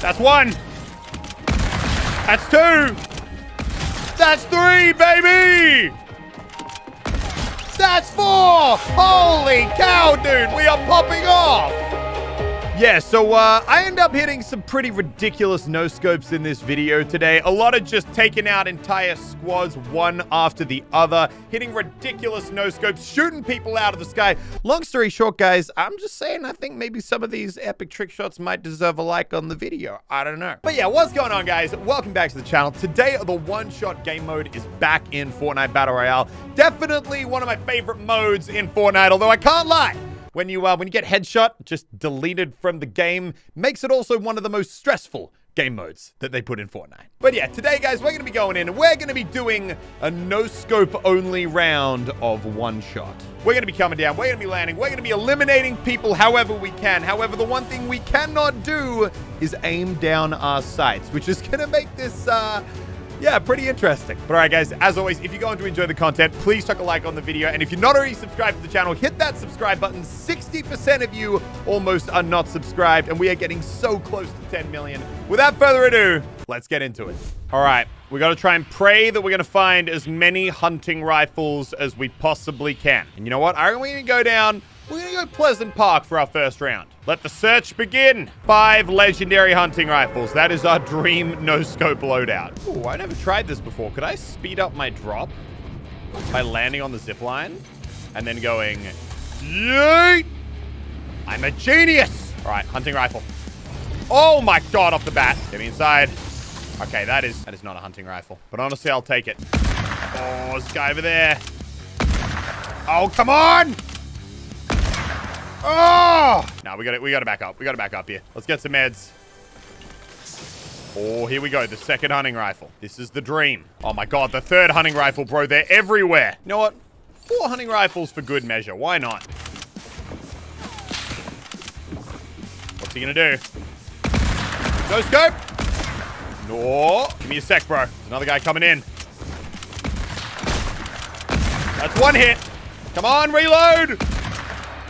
That's one. That's two. That's three, baby. That's four. Holy cow, dude. We are popping off. Yeah, so uh, I end up hitting some pretty ridiculous no-scopes in this video today. A lot of just taking out entire squads one after the other, hitting ridiculous no-scopes, shooting people out of the sky. Long story short, guys, I'm just saying I think maybe some of these epic trick shots might deserve a like on the video. I don't know. But yeah, what's going on, guys? Welcome back to the channel. Today, the one-shot game mode is back in Fortnite Battle Royale. Definitely one of my favorite modes in Fortnite, although I can't lie. When you uh, when you get headshot, just deleted from the game, makes it also one of the most stressful game modes that they put in Fortnite. But yeah, today, guys, we're going to be going in and we're going to be doing a no-scope only round of one shot. We're going to be coming down. We're going to be landing. We're going to be eliminating people however we can. However, the one thing we cannot do is aim down our sights, which is going to make this... Uh, yeah, pretty interesting. But all right, guys, as always, if you're going to enjoy the content, please chuck a like on the video. And if you're not already subscribed to the channel, hit that subscribe button. 60% of you almost are not subscribed, and we are getting so close to 10 million. Without further ado, let's get into it. All right, we got to try and pray that we're going to find as many hunting rifles as we possibly can. And you know what? Reckon we're going to go down we're gonna go Pleasant Park for our first round. Let the search begin. Five legendary hunting rifles. That is our dream no-scope loadout. Ooh, I never tried this before. Could I speed up my drop by landing on the zip line and then going, yeet? I'm a genius. All right, hunting rifle. Oh my God, off the bat. Get me inside. Okay, that is, that is not a hunting rifle, but honestly, I'll take it. Oh, this guy over there. Oh, come on. Oh! No, we got it. We got to back up. We got to back up here. Let's get some meds. Oh, here we go. The second hunting rifle. This is the dream. Oh my god, the third hunting rifle, bro. They're everywhere. You know what? Four hunting rifles for good measure. Why not? What's he gonna do? No scope. No. Give me a sec, bro. Another guy coming in. That's one hit. Come on, reload.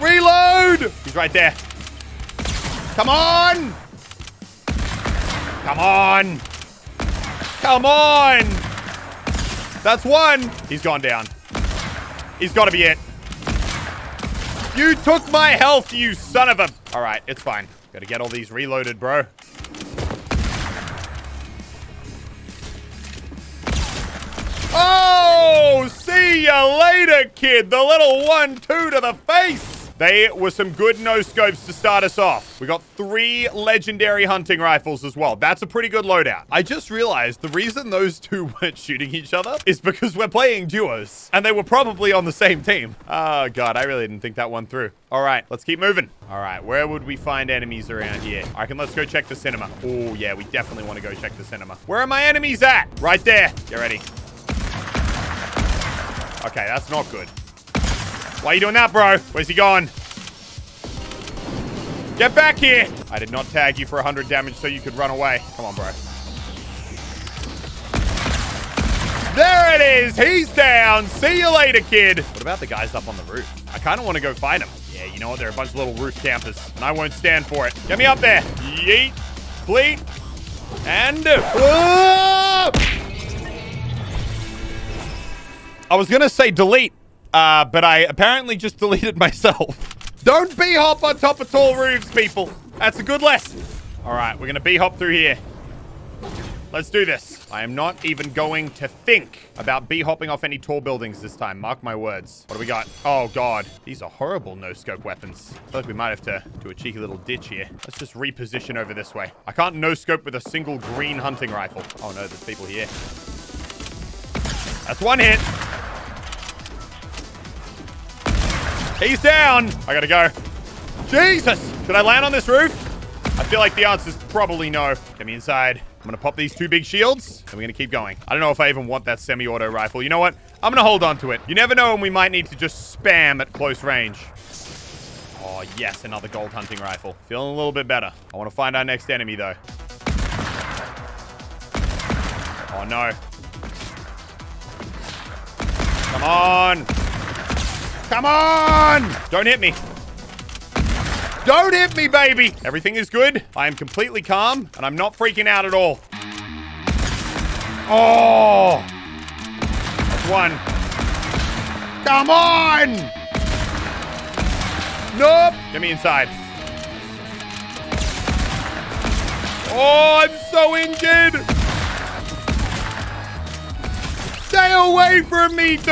Reload! He's right there. Come on! Come on! Come on! That's one! He's gone down. He's got to be it. You took my health, you son of a... All right, it's fine. Got to get all these reloaded, bro. Oh, see ya later, kid. The little one-two to the face. They were some good no-scopes to start us off. We got three legendary hunting rifles as well. That's a pretty good loadout. I just realized the reason those two weren't shooting each other is because we're playing duos. And they were probably on the same team. Oh, God. I really didn't think that one through. All right. Let's keep moving. All right. Where would we find enemies around here? I can let's go check the cinema. Oh, yeah. We definitely want to go check the cinema. Where are my enemies at? Right there. Get ready. Okay, that's not good. Why are you doing that, bro? Where's he gone? Get back here! I did not tag you for 100 damage so you could run away. Come on, bro. There it is! He's down! See you later, kid! What about the guys up on the roof? I kind of want to go find them. Yeah, you know what? They're a bunch of little roof campers, and I won't stand for it. Get me up there! Yeet! Fleet! And... Uh, I was gonna say delete, uh, but I apparently just deleted myself. Don't B-hop on top of tall roofs, people. That's a good lesson. All right, we're going to B-hop through here. Let's do this. I am not even going to think about B-hopping off any tall buildings this time. Mark my words. What do we got? Oh, God. These are horrible no-scope weapons. I feel like we might have to do a cheeky little ditch here. Let's just reposition over this way. I can't no-scope with a single green hunting rifle. Oh, no, there's people here. That's one hit. He's down. I gotta go. Jesus. Should I land on this roof? I feel like the answer is probably no. Get me inside. I'm gonna pop these two big shields, and we're gonna keep going. I don't know if I even want that semi-auto rifle. You know what? I'm gonna hold on to it. You never know when we might need to just spam at close range. Oh, yes, another gold hunting rifle. Feeling a little bit better. I want to find our next enemy, though. Oh, no. Come on. Come on! Don't hit me. Don't hit me, baby. Everything is good. I am completely calm, and I'm not freaking out at all. Oh. That's one. Come on. Nope. Get me inside. Oh, I'm so injured. Stay away from me,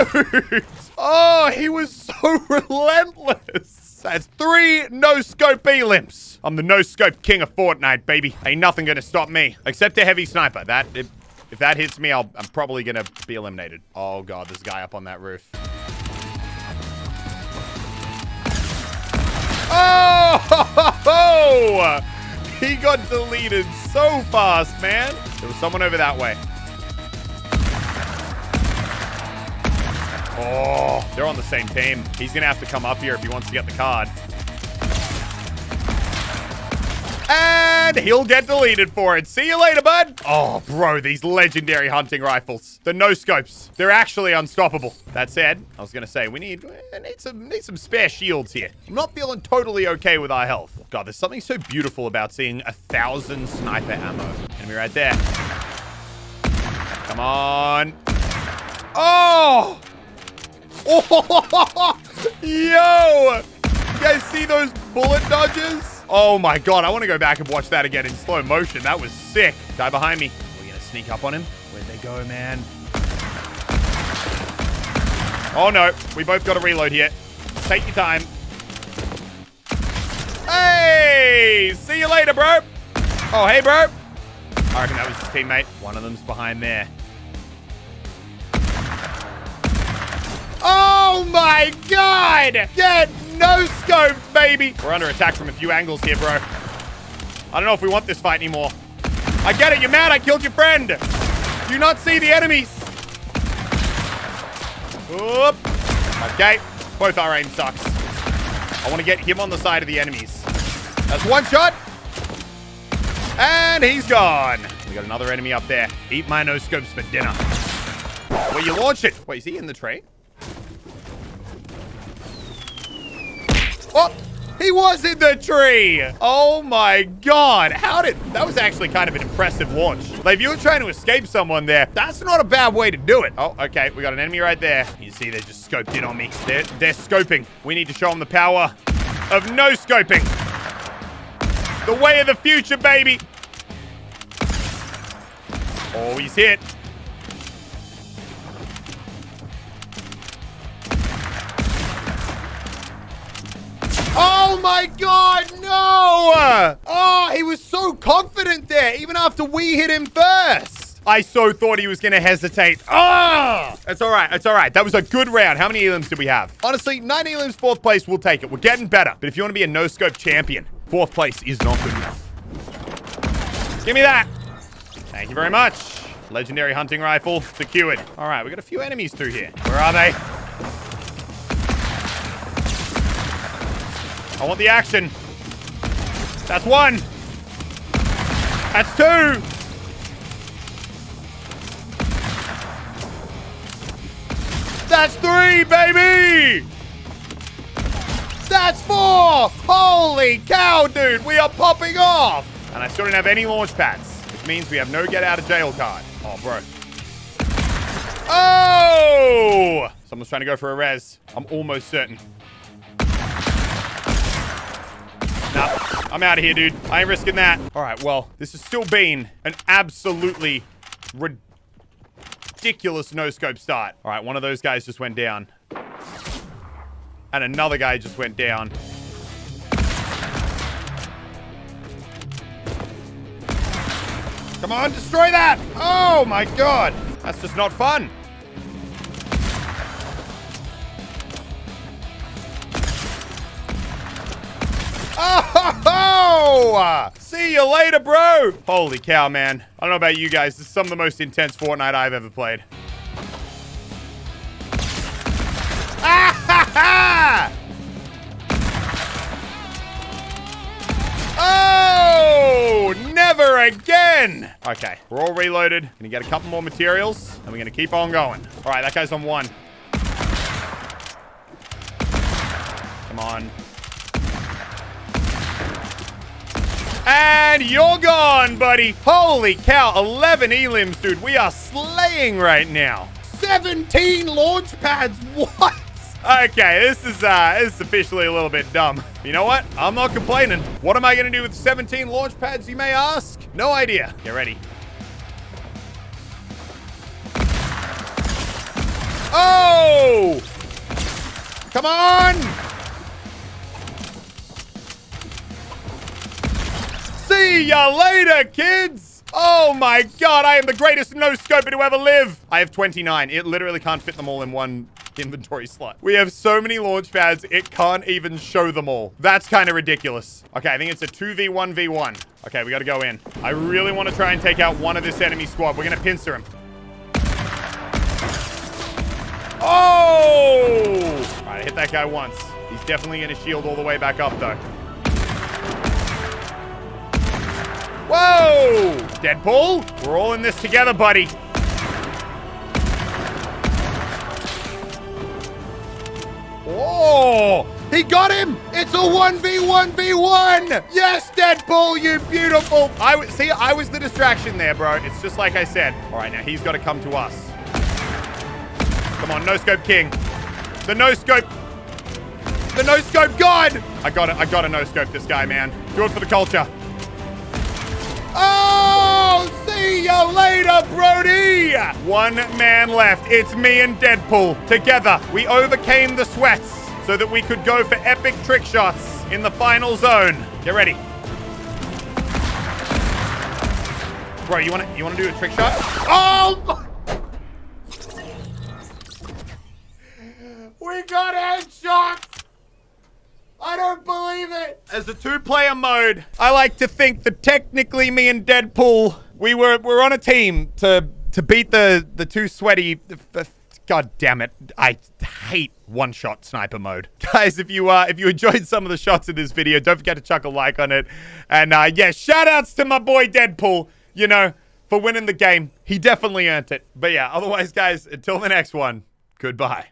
dude. Oh, he was so relentless. That's three no-scope elims. I'm the no-scope king of Fortnite, baby. Ain't nothing gonna stop me. Except a heavy sniper. That, if, if that hits me, I'll, I'm probably gonna be eliminated. Oh god, a guy up on that roof. Oh! He got deleted so fast, man. There was someone over that way. Oh, they're on the same team. He's going to have to come up here if he wants to get the card. And he'll get deleted for it. See you later, bud. Oh, bro, these legendary hunting rifles. The no-scopes. They're actually unstoppable. That said, I was going to say, we need, we need, some, need some spare shields here. I'm not feeling totally okay with our health. God, there's something so beautiful about seeing a thousand sniper ammo. Enemy right there. Come on. Oh! Oh! Yo! You guys see those bullet dodges? Oh my god, I want to go back and watch that again in slow motion. That was sick. Guy behind me. We're going to sneak up on him. Where'd they go, man? Oh no, we both got to reload here. Take your time. Hey! See you later, bro. Oh, hey, bro. I reckon that was his teammate. One of them's behind there. Oh my god! Get no scope, baby. We're under attack from a few angles here, bro. I don't know if we want this fight anymore. I get it. You're mad. I killed your friend. Do you not see the enemies? Oop. Okay. Both our aim sucks. I want to get him on the side of the enemies. That's one shot. And he's gone. We got another enemy up there. Eat my no scopes for dinner. Where you launch it? Wait, is he in the tray? Oh, he was in the tree. Oh my God. How did, that was actually kind of an impressive launch. Like if you were trying to escape someone there, that's not a bad way to do it. Oh, okay. We got an enemy right there. You see, they're just scoped in on me. They're, they're scoping. We need to show them the power of no scoping. The way of the future, baby. Oh, he's hit. Oh my god, no! Oh, he was so confident there, even after we hit him first. I so thought he was going to hesitate. Ah! Oh! It's all right. It's all right. That was a good round. How many elims did we have? Honestly, nine elims, fourth place, we'll take it. We're getting better. But if you want to be a no-scope champion, fourth place is not good enough. Give me that. Thank you very much. Legendary hunting rifle secured. All right, we got a few enemies through here. Where are they? I want the action. That's one. That's two. That's three, baby! That's four! Holy cow, dude! We are popping off! And I still don't have any launch pads, which means we have no get out of jail card. Oh, bro. Oh! Someone's trying to go for a res. I'm almost certain. Nah, I'm out of here, dude. I ain't risking that. All right, well, this has still been an absolutely ridiculous no-scope start. All right, one of those guys just went down. And another guy just went down. Come on, destroy that! Oh my god! That's just not fun. See you later, bro! Holy cow, man. I don't know about you guys. This is some of the most intense Fortnite I've ever played. Oh! Never again! Okay, we're all reloaded. Gonna get a couple more materials, and we're gonna keep on going. All right, that guy's on one. Come on. And you're gone, buddy. Holy cow, 11 elims, dude. We are slaying right now. 17 launch pads. What? Okay, this is uh, this is officially a little bit dumb. You know what? I'm not complaining. What am I going to do with 17 launch pads, you may ask? No idea. Get ready. Oh! Come on! See ya later, kids! Oh my god, I am the greatest no-scoper to ever live! I have 29. It literally can't fit them all in one inventory slot. We have so many launch pads, it can't even show them all. That's kind of ridiculous. Okay, I think it's a 2v1v1. Okay, we gotta go in. I really want to try and take out one of this enemy squad. We're gonna pincer him. Oh! All right, I hit that guy once. He's definitely gonna shield all the way back up, though. Whoa! Deadpool, we're all in this together, buddy. Oh! He got him! It's a 1v1v1! Yes, Deadpool, you beautiful! I was, see, I was the distraction there, bro. It's just like I said. All right, now he's got to come to us. Come on, no-scope king. The no-scope. The no-scope god! I got it. I got to no-scope this guy, man. Do it for the culture. Oh, see you later, Brody! One man left. It's me and Deadpool. Together, we overcame the sweats so that we could go for epic trick shots in the final zone. Get ready. Bro, you want to you want to do a trick shot? Oh! We got headshots! I don't believe it. As a two-player mode, I like to think that technically me and Deadpool, we were we're on a team to to beat the the two sweaty. God damn it! I hate one-shot sniper mode, guys. If you uh if you enjoyed some of the shots in this video, don't forget to chuck a like on it. And uh yeah, shout-outs to my boy Deadpool. You know, for winning the game, he definitely earned it. But yeah, otherwise, guys, until the next one, goodbye.